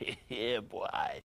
yeah, boy.